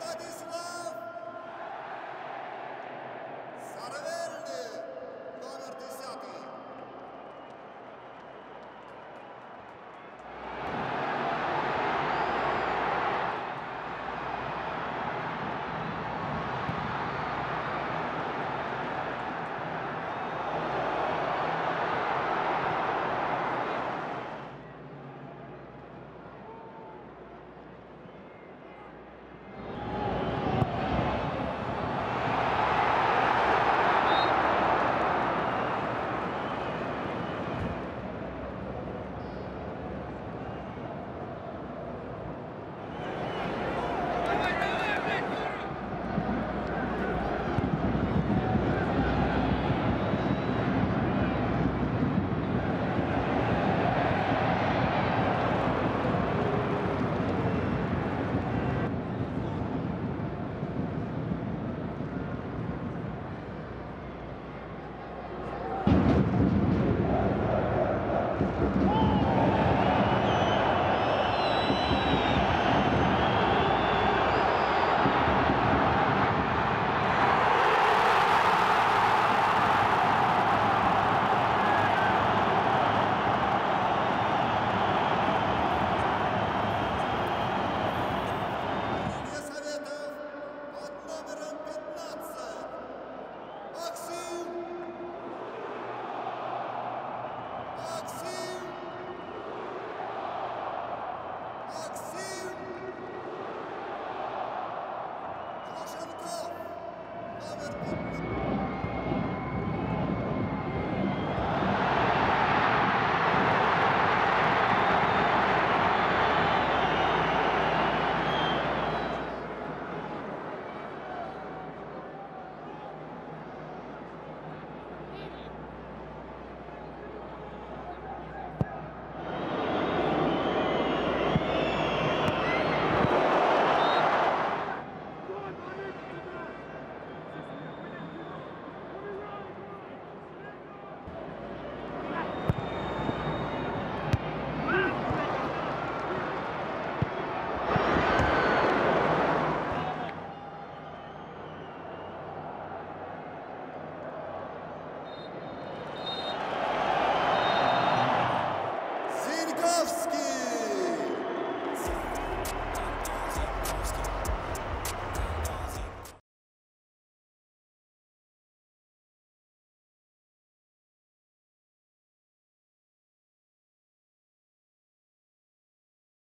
Adislav! Lascia il